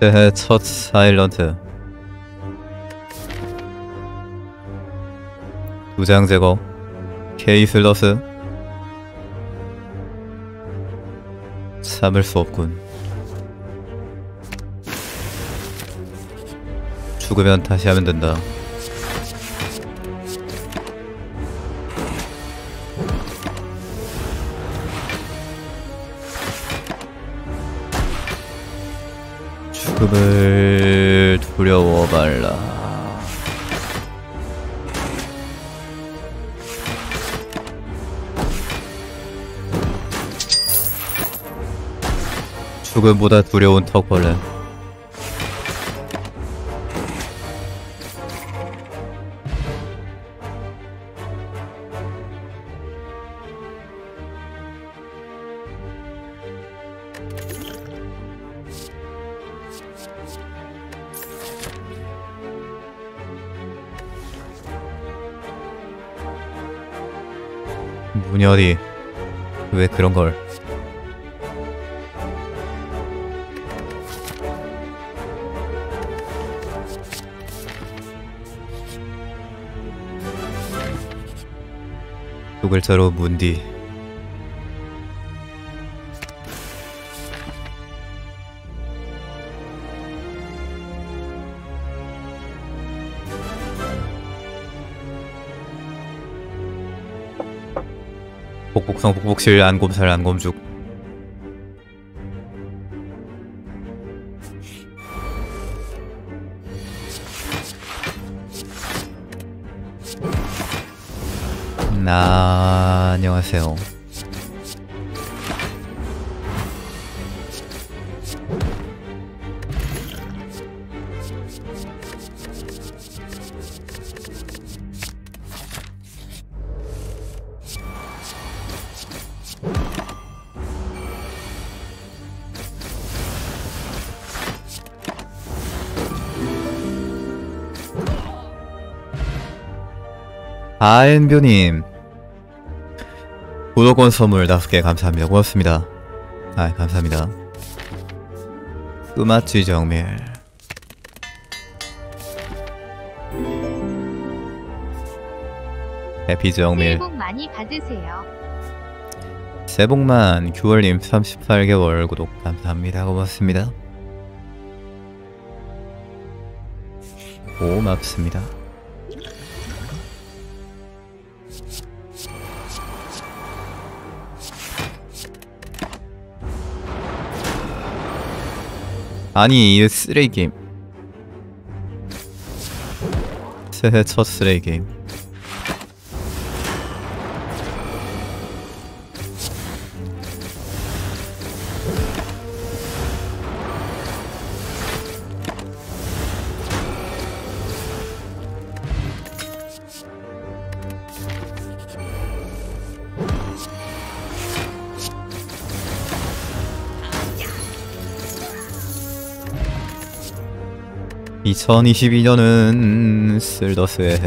새해 첫 사일런트. 두 장 제거 케이 슬러스. 참을 수 없군. 죽으면 다시 하면 된다 죽음을 두려워 말라. 죽음보다 두려운 턱벌레 문열이 왜 그런 걸? 두 글자로 문디 복복성 복복실 안곰살 안곰죽. 나 안녕하세요 아엔뷰님. 구독권 선물 5개 감사합니다. 고맙습니다. 아 감사합니다. 끄마치 정밀. 해피 새해 정밀 복 많이 받으세요. 새복만 9월님 38개월 구독 감사합니다. 고맙습니다. 고맙습니다 아니 이 쓰레기 게임. 새해 첫 쓰레기 게임 (2022년은) 쓸더스의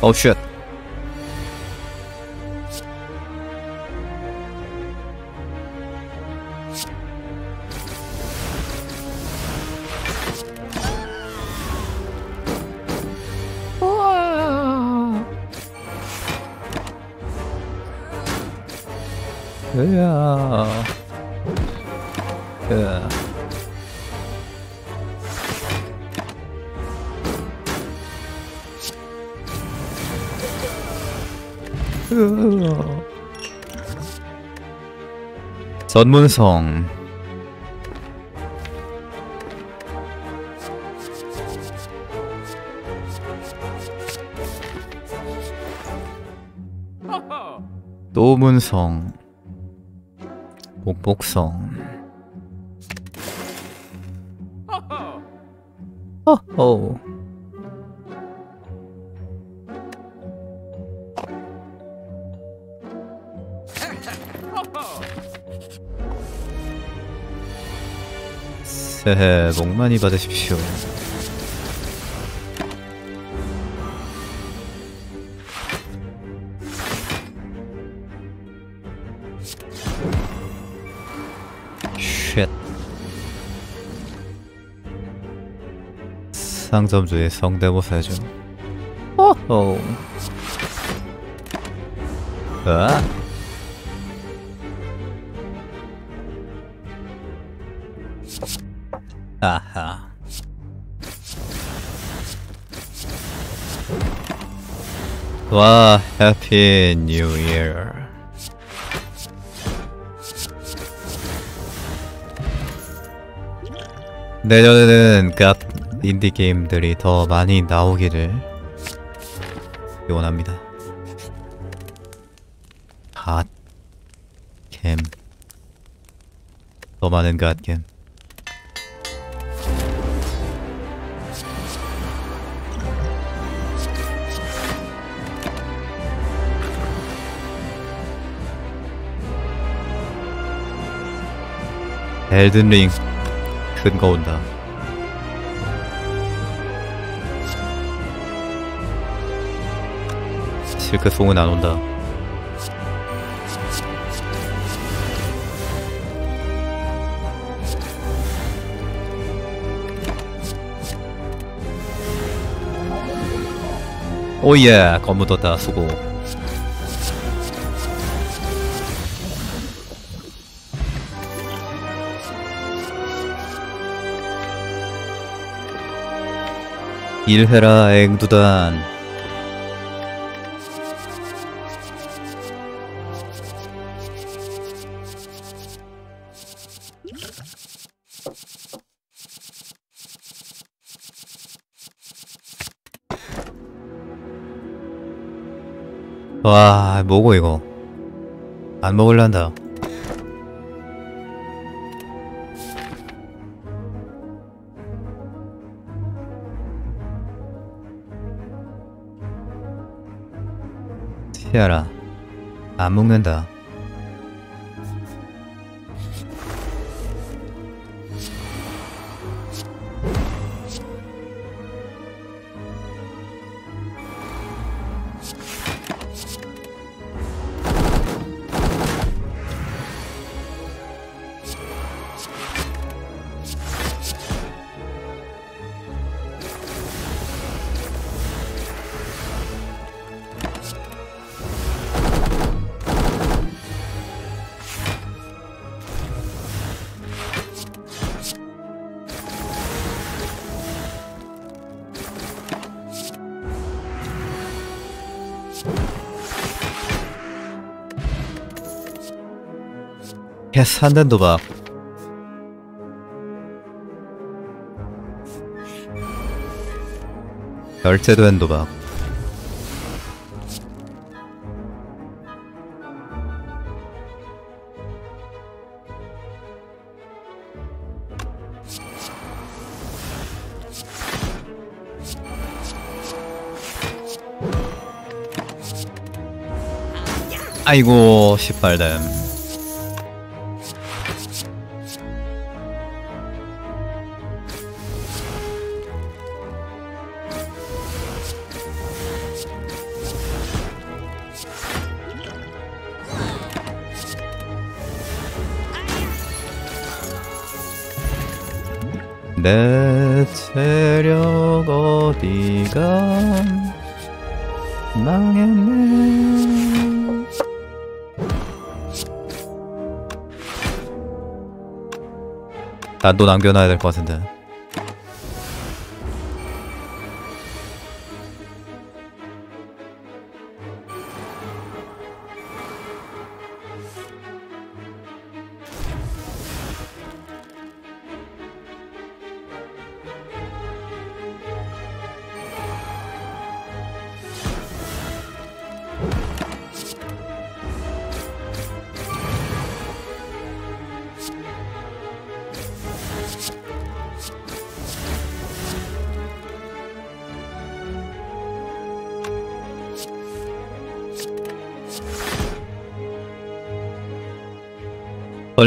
해어 쉣. 전문성. 노문성. 복복성. 허허 헤헤, 목 많이 받으십시오. 상점주의 성대모사죠. 어허. 아? 아하. 와, 해피 뉴 이어. 내년에는 각 인디 게임들이 더 많이 나오기를 기원합니다. 갓 캠 더 많은 갓 캠 엘든링. 큰거 온다. 실크송은 안 온다. 오예 검무 떴다 수고 일해라 앵두단. 와 뭐고 이거? 안 먹을란다 티아라. 안 먹는다 한단 도박. 결제된 도박. 아이고 시발댐 내 체력 어디가 망했네. 난도 남겨놔야 될 것 같은데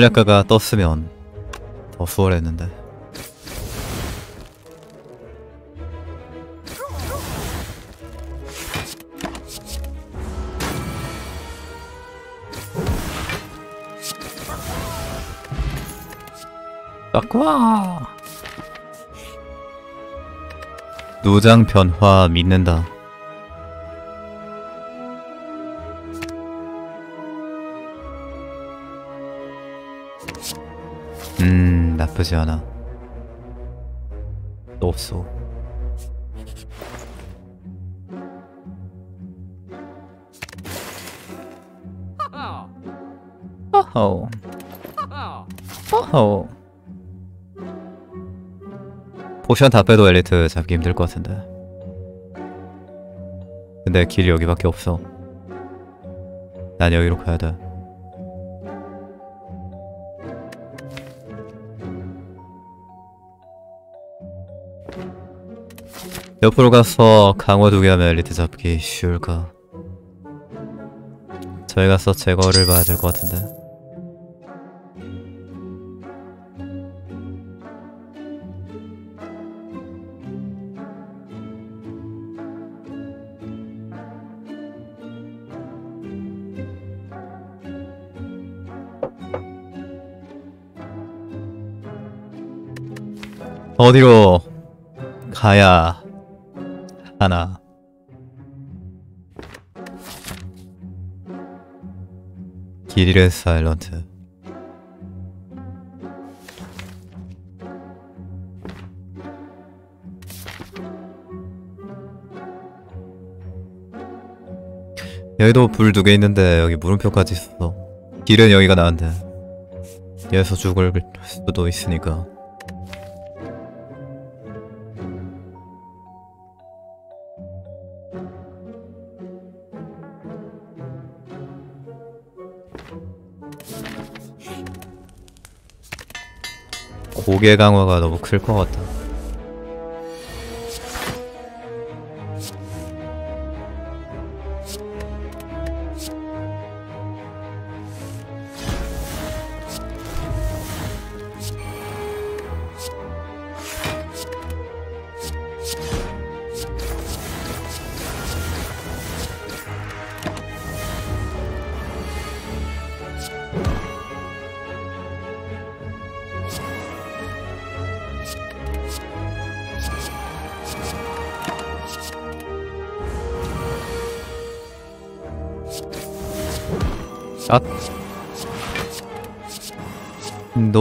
전략가가 떴으면 더 수월했는데. 바꿔! 노장 변화 믿는다 나쁘지 않아. 또 없어. 어허. 어허. potion 다 빼도 엘리트 잡기 힘들 것 같은데. 근데 길이 여기밖에 없어. 난 여기로 가야 돼 옆으로 가서 강화 두개 하면 엘리트 잡기 쉬울까 저희 가서 제거를 봐야 될 것 같은데. 어디로 가야 하나. 길이의 사일런트. 여기도 불 두 개 있는데 여기 물음표까지 있어 길은 여기가 나은데 여기서 죽을 수도 있으니까 고개 강화가 너무 클 것 같다.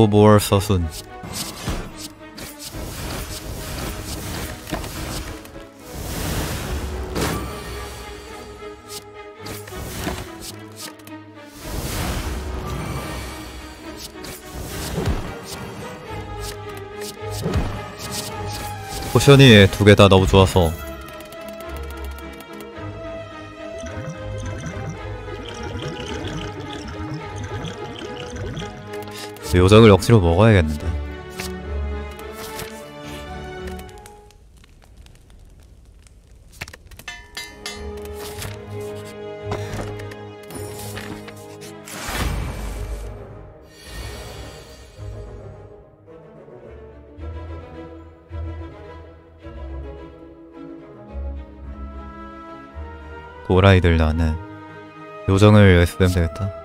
No more 서순. 포션이 두 개 다 너무 좋아서 요정을 억지로 먹어야겠는데. 도라이들 나는 요정을 빼면 되겠다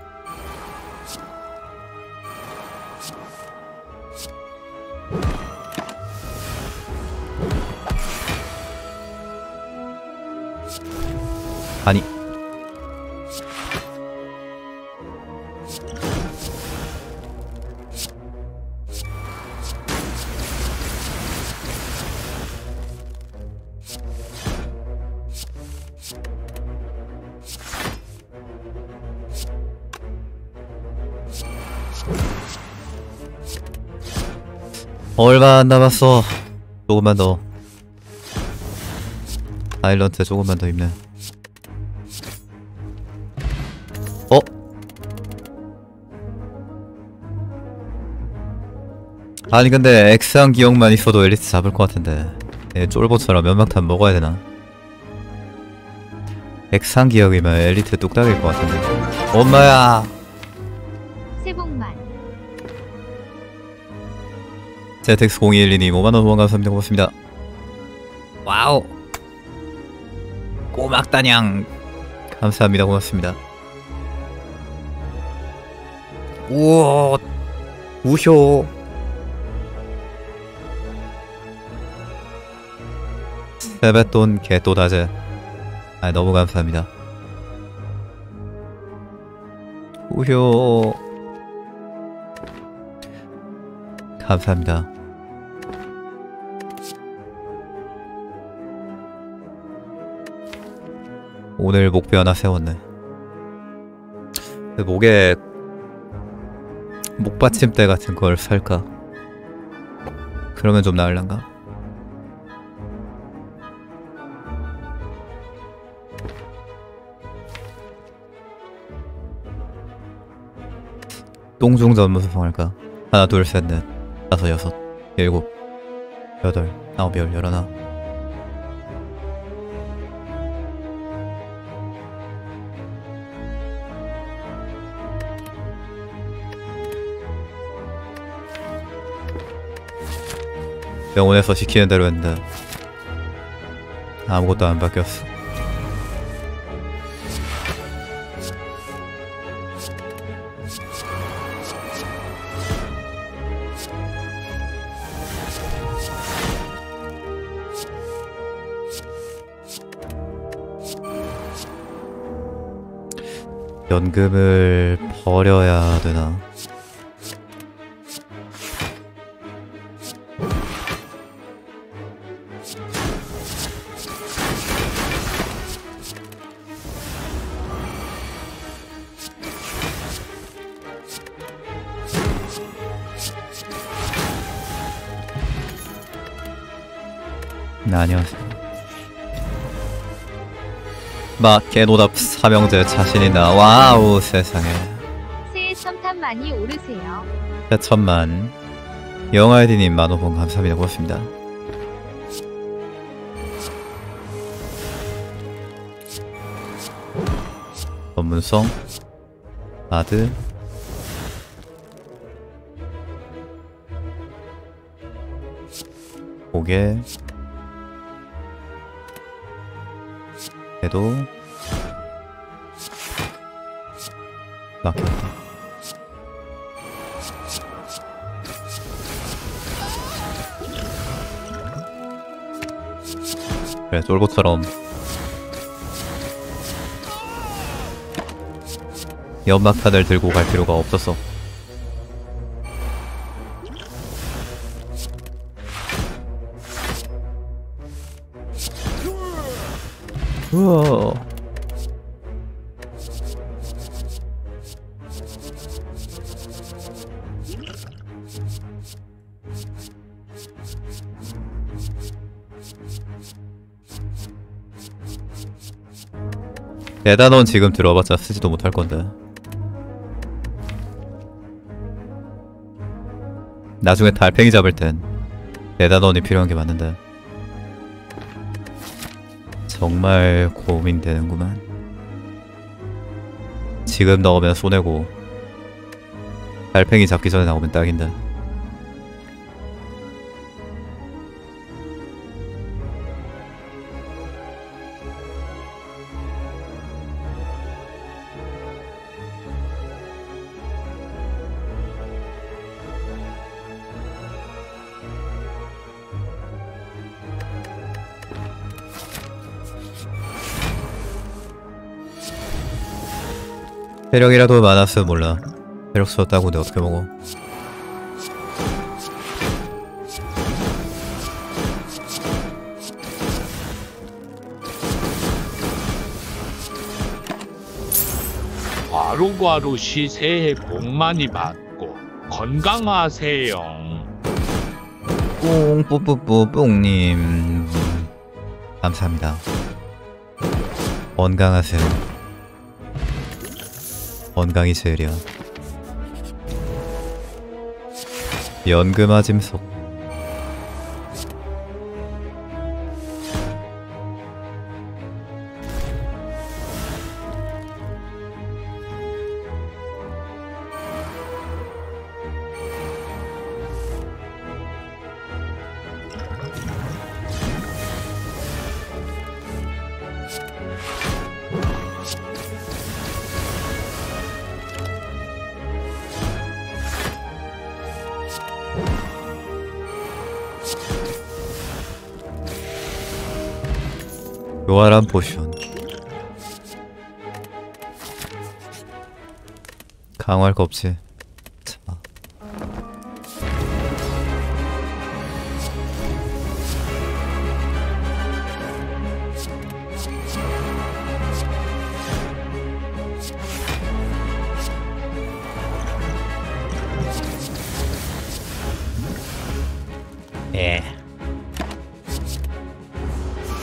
얼마 안 남았어. 조금만 더. 아일런트 조금만 더 입네. 어? 아니 근데 엑스한 기억만 있어도 엘리트 잡을 것 같은데. 얘 쫄보처럼 면막탄 먹어야 되나? 엑스한 기억이면 엘리트 뚝딱일 것 같은데. 엄마야 제텍스 0212님 5만원 후원 감사합니다. 고맙습니다. 와우. 꼬막다냥 감사합니다. 고맙습니다. 우와. 우효. 세뱃돈 ゲットだぜ. 아 너무 감사합니다. 우효. 감사합니다. 오늘 목표 하나 세웠네 목에 목받침대 같은 걸 살까 그러면 좀 나을란가? 똥중 전무서성 할까? 하나 둘 셋 넷 다섯 여섯 일곱 여덟 아홉 열 열하나 병원에서 시키는 대로 했는데 아무것도 안 바뀌었어 연금을 버려야 되나? 막 개노답 삼형제 자신이나 와우 세상에. 새해 첨탑 많이 오르세요. 세천만. 영아이디님 만호봉 감사합니다. 고맙습니다. 전문성. 아드. 고개. 해도 막혔다 그래 쫄보처럼. 연막탄을 들고 갈 필요가 없었어. 우와 대단원 지금 들어봤자 쓰지도 못할 건데. 나중에 달팽이 잡을 땐 대단원이 필요한 게 맞는데. 정말 고민되는구만. 지금 넣으면 손해고. 달팽이 잡기 전에 나오면 딱인데 체력이라도 많았으면 몰라. 체력 썼다고 내가 어떻게 먹어? 과루과루씨 새해 복 많이 받고 건강하세요. 뽕 뿌뿌뿌 뽕님. 감사합니다. 건강하세요 건강이 제일이야. 연금아짐속 요활한 포션. 강화할 거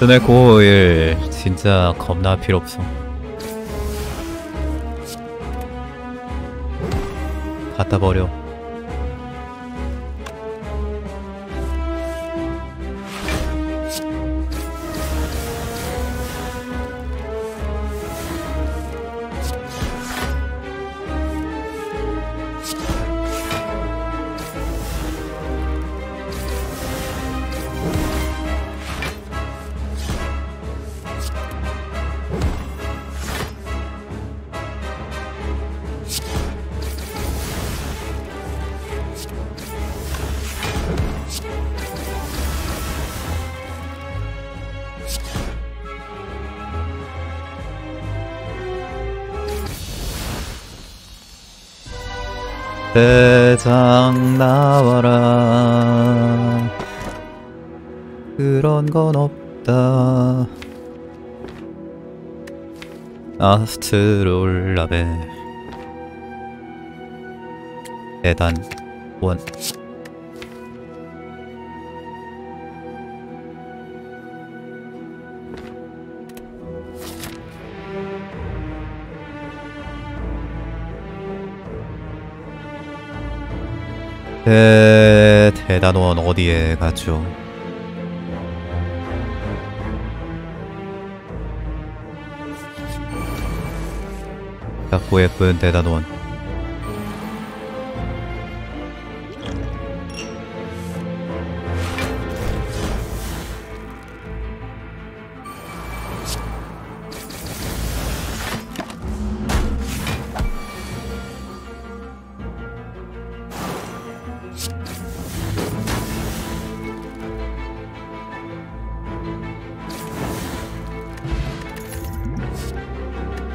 스네코 오일 진짜 겁나 필요 없어. 갖다 버려. 아스트롤라베 대단 원 대, 대단원 어디에 갔죠? 작고 예쁜 대단원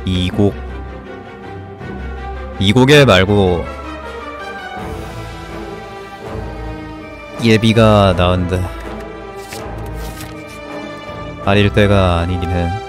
이곡 이곡에 말고 예비가 나은데 아닐 때가 아니긴 해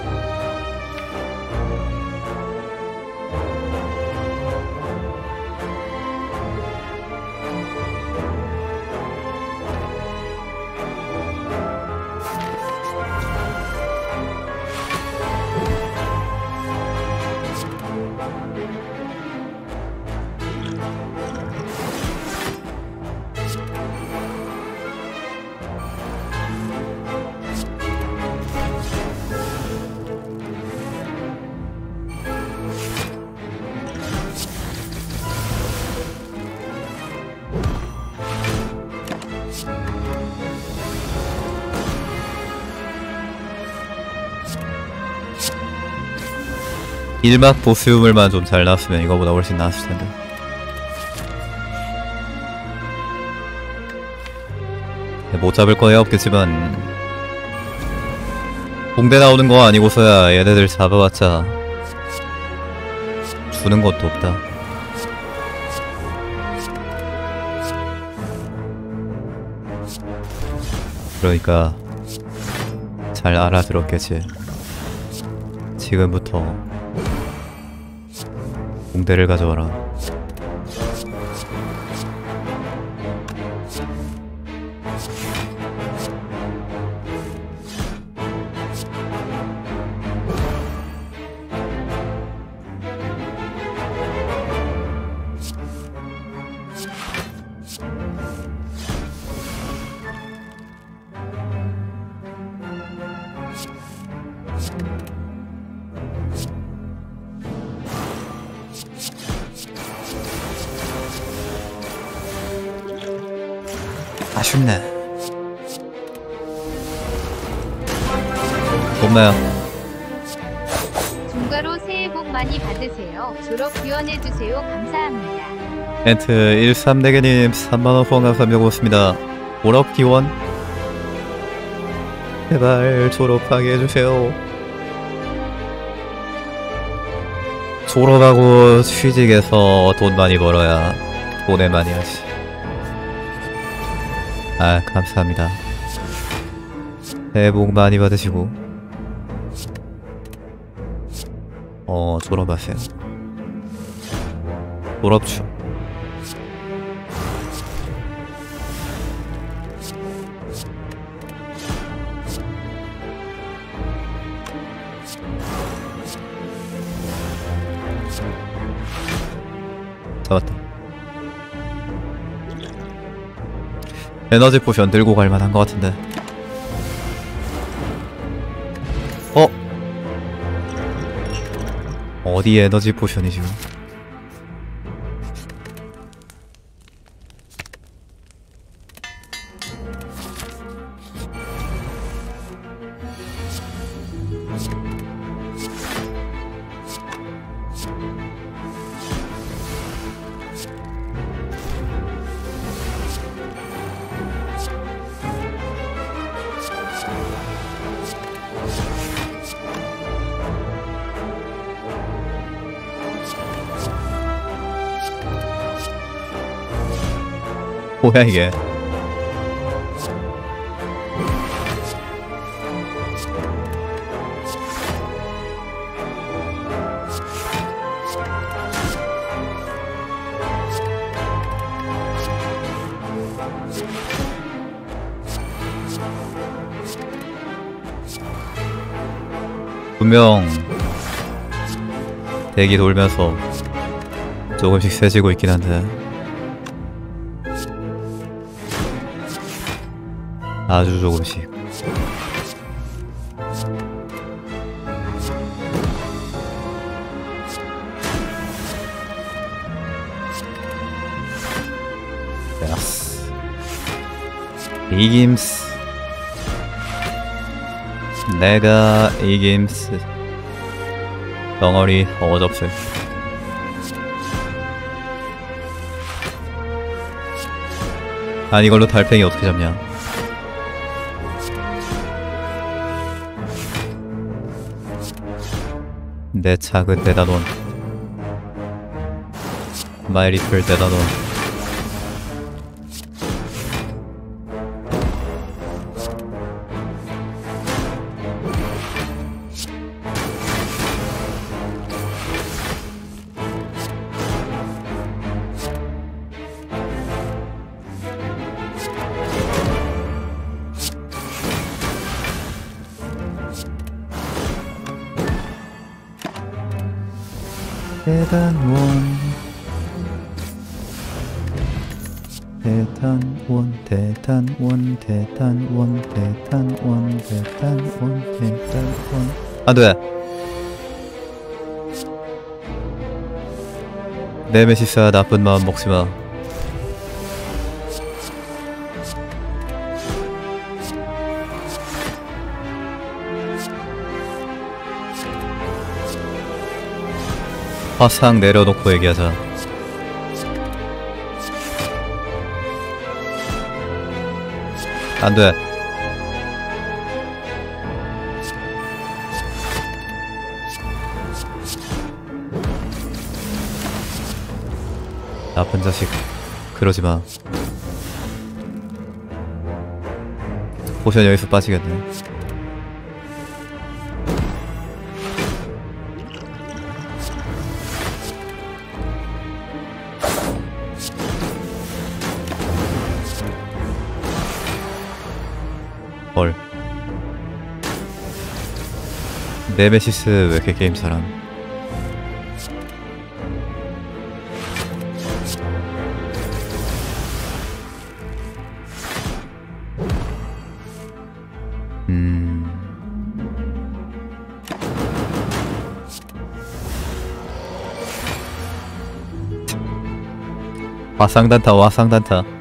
일막 보스 유물만 좀 잘 나왔으면 이거보다 훨씬 나았을 텐데. 못 잡을 거야 없겠지만. 공대 나오는 거 아니고서야 얘네들 잡아봤자 주는 것도 없다. 그러니까 잘 알아들었겠지. 지금부터 공대를 가져와라 엔트 134개님 3만원 후원감 감사합니다. 오락 기원 제발 졸업하게 해주세요. 졸업하고 취직해서 돈 많이 벌어야 돈에 많이 하지. 아 감사합니다. 새해 복 많이 받으시고 어 졸업하세요. 졸업춤 잡았다. 에너지 포션 들고 갈 만한 것 같은데. 어? 어디 에너지 포션이 지금? 뭐야 이게? 분명 대기 돌면서 조금씩 세지고 있긴 한데 아주 조금씩 야스 이김스. 내가 이김스. 덩어리 어접슬 아니 이걸로 달팽이 어떻게 잡냐 내 작은 데다돈 마이 리플 데다돈 대단원 대단원 대단원 대단원 대단원 대단원. 안돼 네메시스야 나쁜 마음 먹지마 화상 내려놓고 얘기하자. 안돼. 나쁜 자식 그러지마. 포션 여기서 빠지겠네 네메시스 왜 이렇게 게임 잘함? 음. 화상단타 화상단타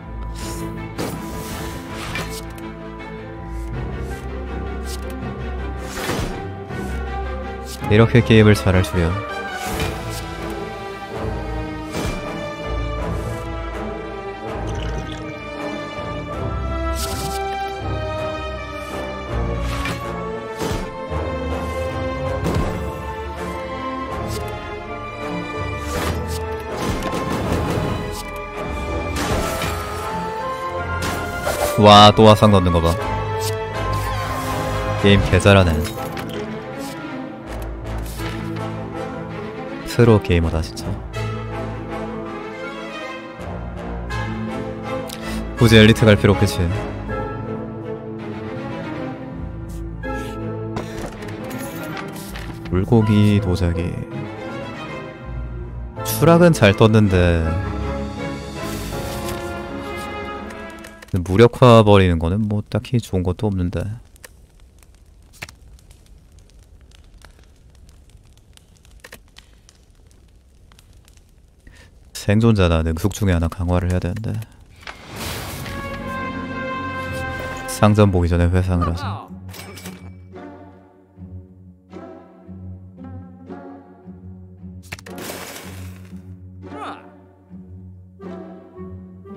이렇게 게임을 잘할 줄이야. 와 또 화상 넣는 거봐. 게임 개잘하네. 새로 게이머다 진짜 굳이 엘리트 갈 필요 없겠지. 물고기 도자기. 추락은 잘 떴는데 무력화 버리는 거는 뭐 딱히 좋은 것도 없는데. 생존자나 능숙 그 중에 하나 강화를 해야 되는데. 상점 보기 전에 회상을 하자.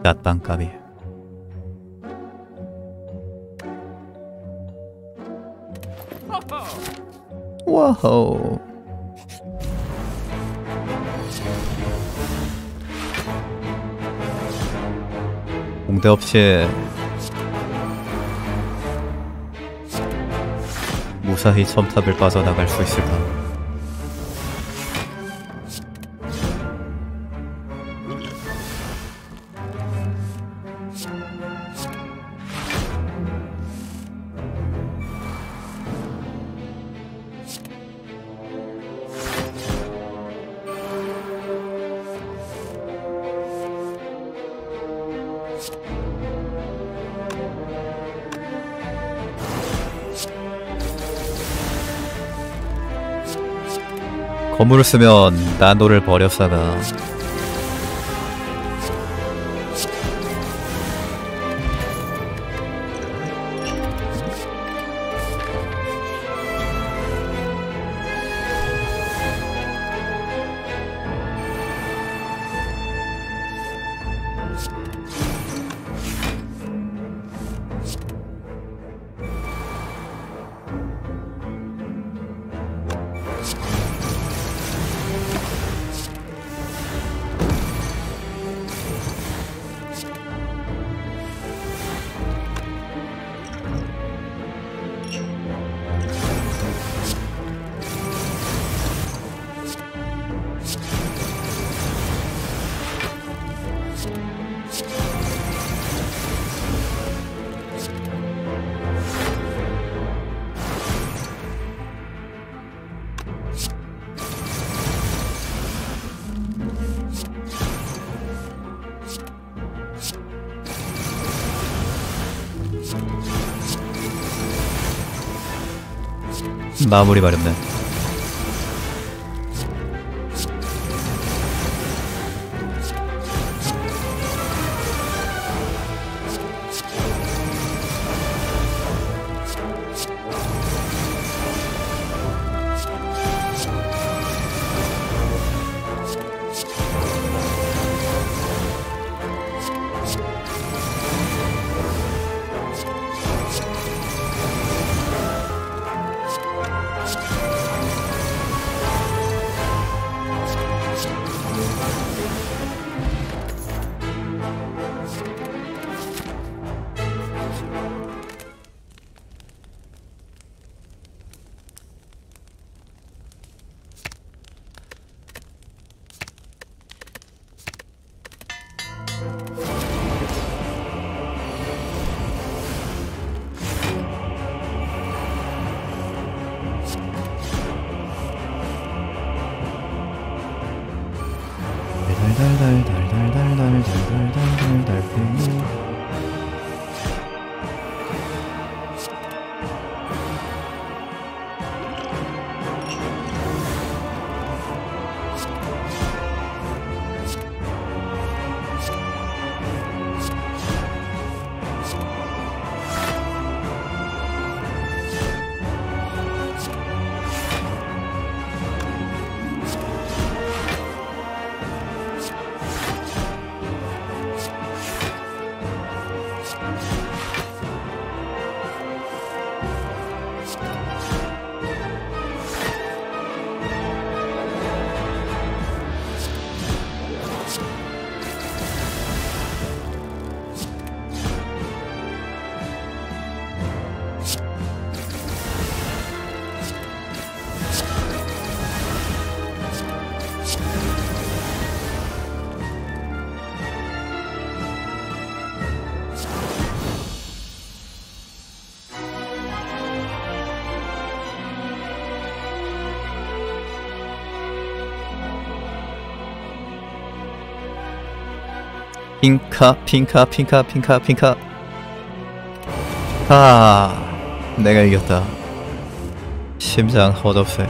낮방값이 와호 응대 없이 무사히 첨탑을 빠져나갈 수 있을까? 검물을 쓰면 나노를 버렸다가 마무리 마련네 핑카 핑카 핑카 핑카 핑카. 아 내가 이겼다. 심장 헛없애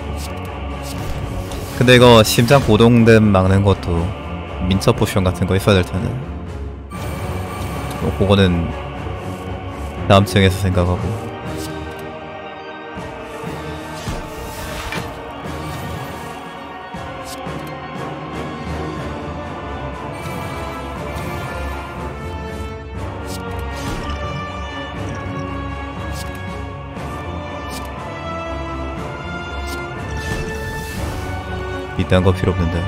근데 이거 심장 고동됨 막는 것도 민첩 포션 같은 거 있어야 될 텐데. 뭐 그거는 다음 층에서 생각하고 이딴 거 필요 없는데.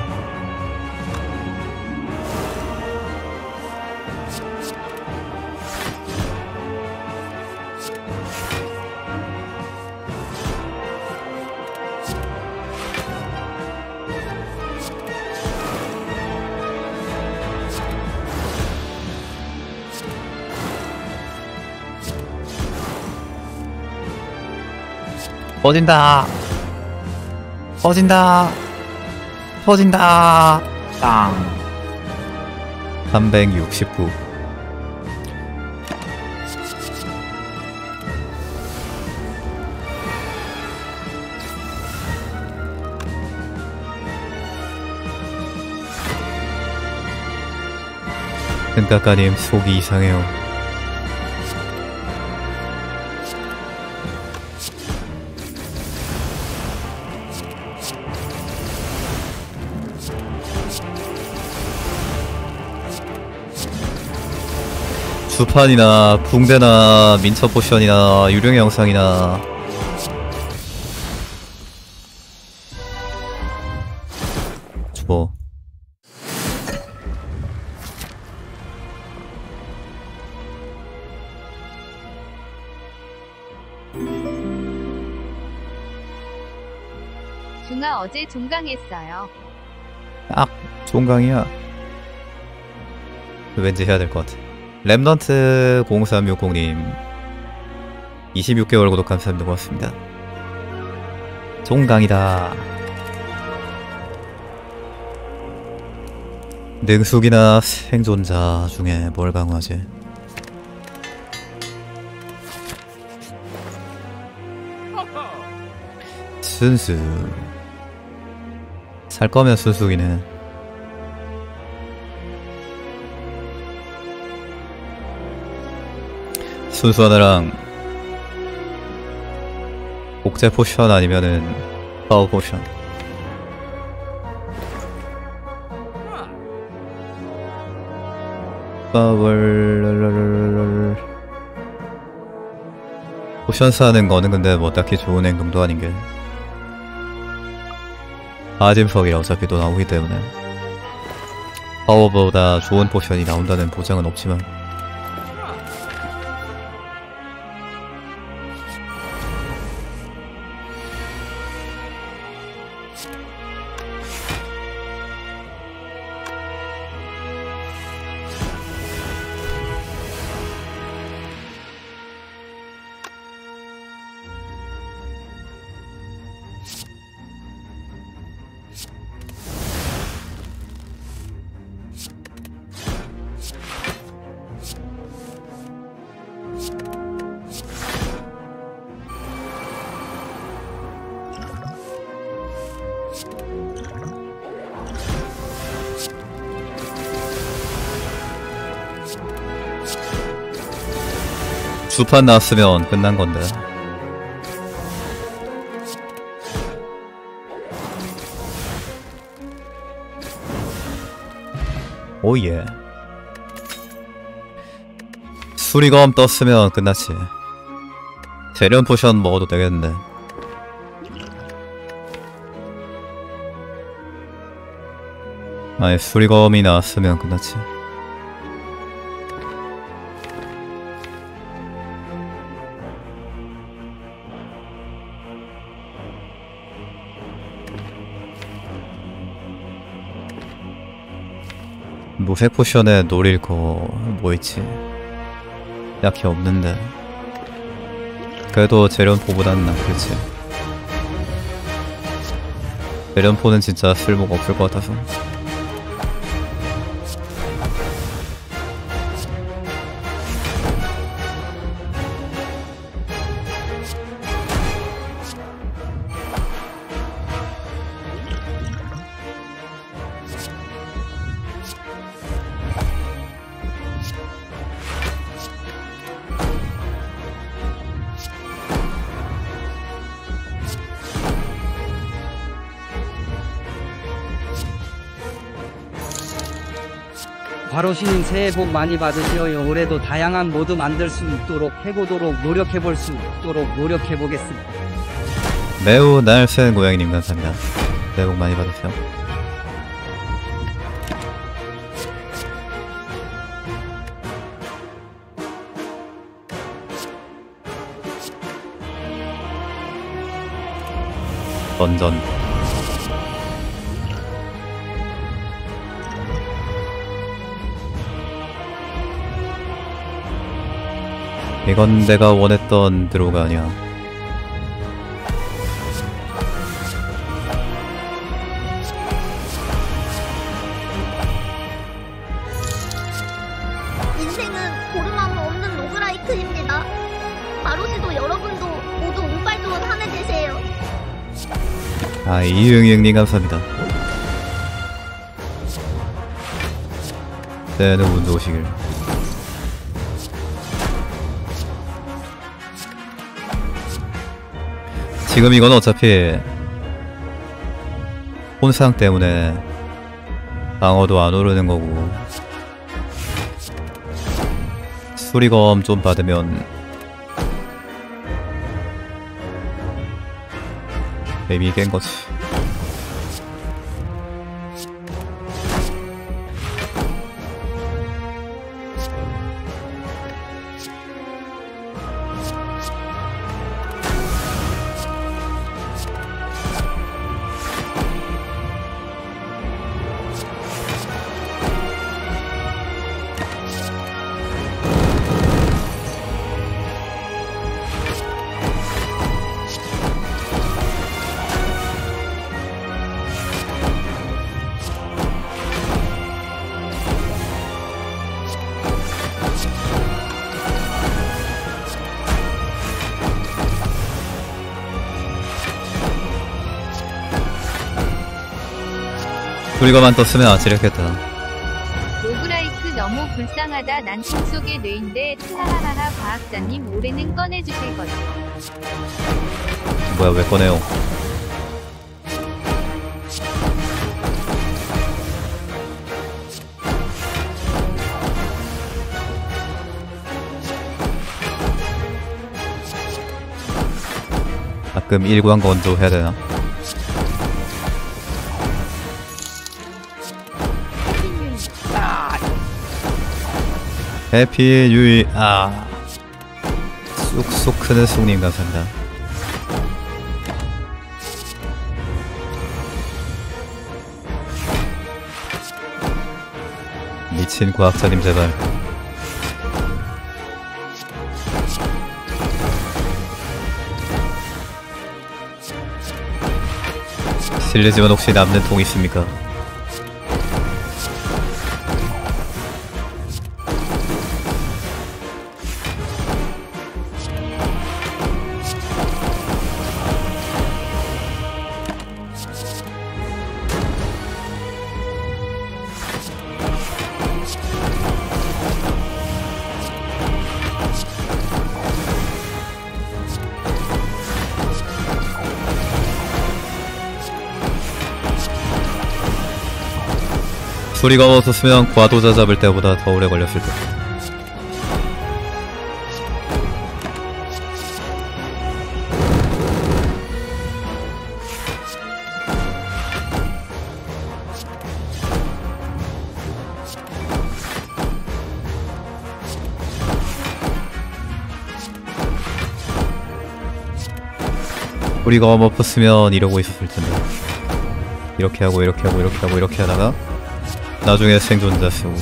꺼진다. 꺼진다 터진다. 땅. 369. 끈까까님 속이 이상해요. 주판이나 붕대나 민첩 포션이나 유령의 영상이나. 줘 중아 어제 종강했어요. 딱 종강이야? 왠지 해야 될 것 같아 랩넌트 0360님 26개월 구독 감사합니다. 고맙습니다. 종강이다. 능숙이나 생존자 중에 뭘 강화하지? 순수. 살 거면 순수기네 순수 하나랑 복제 포션 아니면은 파워 포션. 파월 potion 사는 거는 근데 뭐 딱히 좋은 행동도 아닌 게 아짐석이 어차피 또 나오기 때문에. 파워보다 좋은 potion이 나온다는 보장은 없지만 주판 나왔으면 끝난 건데. Oh yeah. 수리검 떴으면 끝났지. 재련 potion 먹어도 되겠는데. 아예 수리검이 나왔으면 끝났지 무색 포션에 노릴 거 뭐 있지? 약히 없는데. 그래도 재련포보다는 낫겠지. 재련포는 진짜 쓸모가 없을 것 같아서 과로시님 새해 복 많이 받으시어요. 올해도 다양한 모드 만들 수 있도록 해보도록 노력해볼 수 있도록 노력해보겠습니다. 매우 날쌘 고양이님 감사합니다. 새해 복 많이 받으세요. 던전 이건 내가 원했던 드로우가 아니야. 인생은 고름함 없는 로그라이크입니다. 바로시도 여러분도 모두 운빨 좋은 한 해 되세요. 아 이응이응님 감사합니다. 때는 운 좋으시길. 지금 이건 어차피 혼상 때문에 방어도 안 오르는 거고 수리검 좀 받으면 뱀이 깬 거지. 수리검만 떴으면 아찔했겠다. 로그라이크 너무 불쌍하다. 난 꿈속의 뇌인데 트라하하하 과학자님 올해는 꺼내주실 거죠. 뭐야 왜 꺼내요? 가끔 일광 건조 해야 되나? 해피 유이 아 쑥쑥 크는 쑥님 감사합니다. 미친 과학자님 제발 실례지만 혹시 남는 통 있습니까? 소리가 없었으면 과도자 잡을 때보다 더 오래 걸렸을 듯. 우리가 없었으면 이러고 있었을 텐데. 이렇게 하고 이렇게 하고 이렇게 하고 이렇게 하다가 나중에 생존자 쓰고.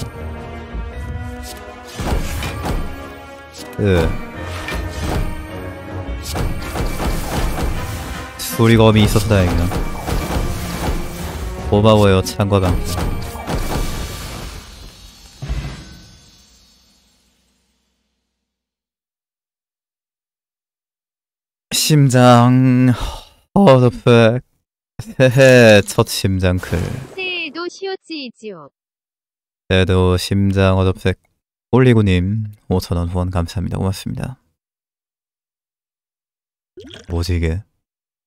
으 수리검이 있어서 다행이다 고마워요 참과방 심장 허드팩 새해 첫 심장클. 새해에도 시오찌이지요. 그래도 심장 어접색 올리고님 5천원 후원 감사합니다. 고맙습니다. 뭐지 이게?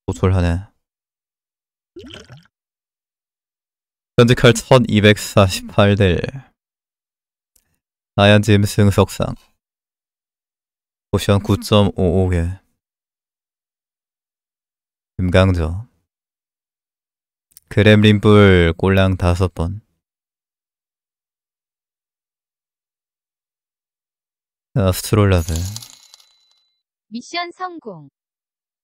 소촐하네. 현직할 1248대 아얀짐 승석상 potion 9.55개 금강저 그렘린 뿔 꼴랑 5번 아스트롤라벨 미션 성공.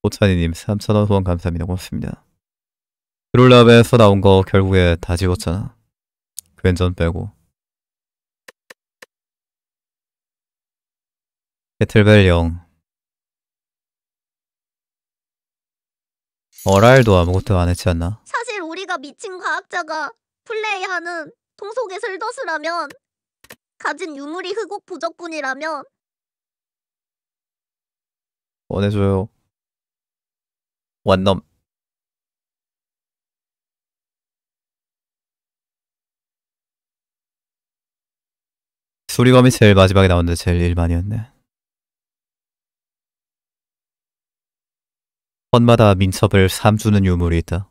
오찬이님 3,000원 후원 감사합니다. 고맙습니다. 트롤라벨에서 나온 거 결국에 다 지웠잖아. 괜전 빼고. 배틀벨 0 어랄도 아무것도 안 했지 않나? 사실 우리가 미친 과학자가 플레이하는 통속의 슬더스라면 가진 유물이 흑옥 부적뿐이라면 원해줘요. 완넘. 수리검이 제일 마지막에 나왔는데 제일 일반이었네. 펀마다 민첩을 3주는 유물이 있다.